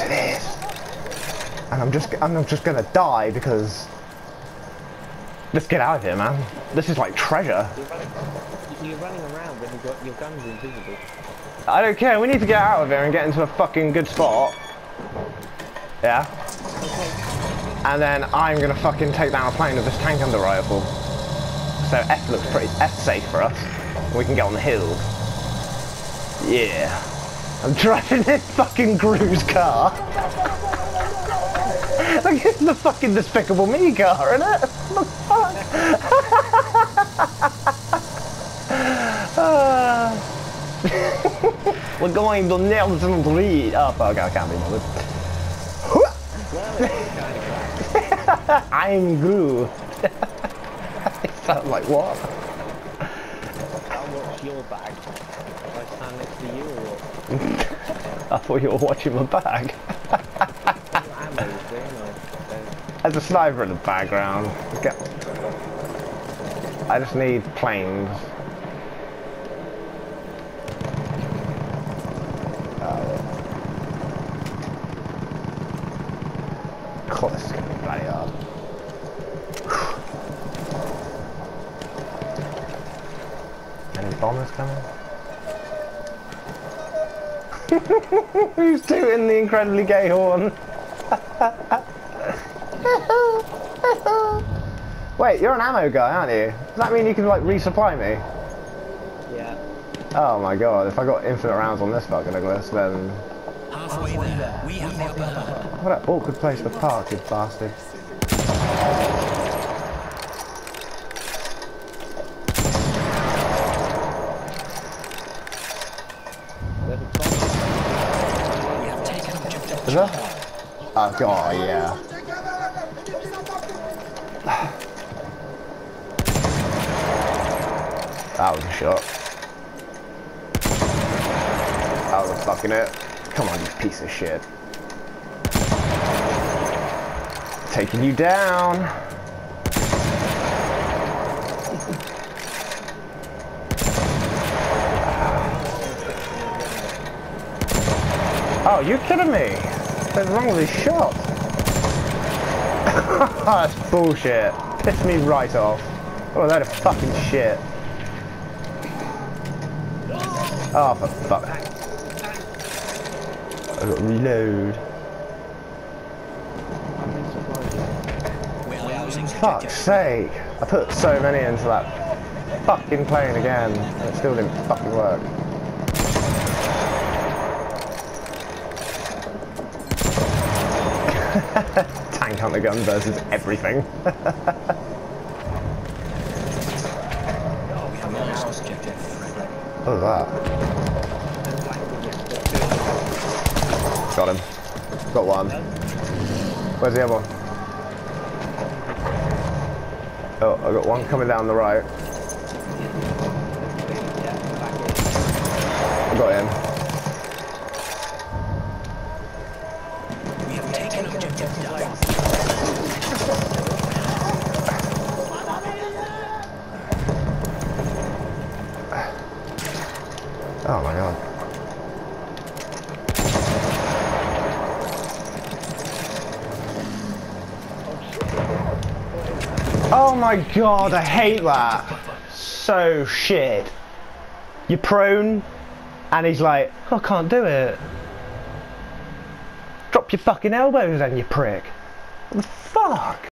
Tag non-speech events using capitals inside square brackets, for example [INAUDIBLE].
course it is. And I'm just, I'm just gonna die because. Let's get out of here, man. This is like treasure. You're running, you're running around when you've got your guns invisible. I don't care. We need to get out of here and get into a fucking good spot. Yeah. And then I'm gonna fucking take down a plane with this tank hunter rifle. So F looks pretty F safe for us. We can get on the hills. Yeah. I'm driving this fucking Gru's car. Like it's the fucking Despicable Me car, isn't it? What the fuck? [LAUGHS] We're going to Nelson Street. Oh fuck, I can't be bothered. [LAUGHS] I'm Gru. [LAUGHS] it sounds like what? Your bag. Stand next to you or what? [LAUGHS] I thought you were watching my bag. Ammo, don't I? There's a sniper in the background. I just need planes. God, this is gonna be bloody hard. [SIGHS] Any bombers coming? Who's tooting the incredibly gay horn? Wait, you're an ammo guy, aren't you? Does that mean you can like resupply me? Yeah. Oh my god, if I got infinite rounds on this fucking Douglas, then Halfway there, we have the upper what an awkward place to park, you bastard. There's a bomb. We have taken objective. Oh god, yeah. That was a shot. That was a fucking it. Come on, you piece of shit. Taking you down. [LAUGHS] Oh, you kidding me? What's wrong with this shot? [LAUGHS] That's bullshit. Pissed me right off. Oh, that fucking shit. Oh, for fuck. I got reload. Fuck's sake. I put so many into that fucking plane again, and it still didn't fucking work. [LAUGHS] Tank hunter gun versus everything. [LAUGHS] What was that? Got him. Got one. Where's the other one? Oh, I got one coming down the right. I got him. We have taken objective Duff. Oh my god. Oh my god, I hate that. So shit. You're prone, and he's like, I can't do it. Drop your fucking elbows then, you prick. What the fuck?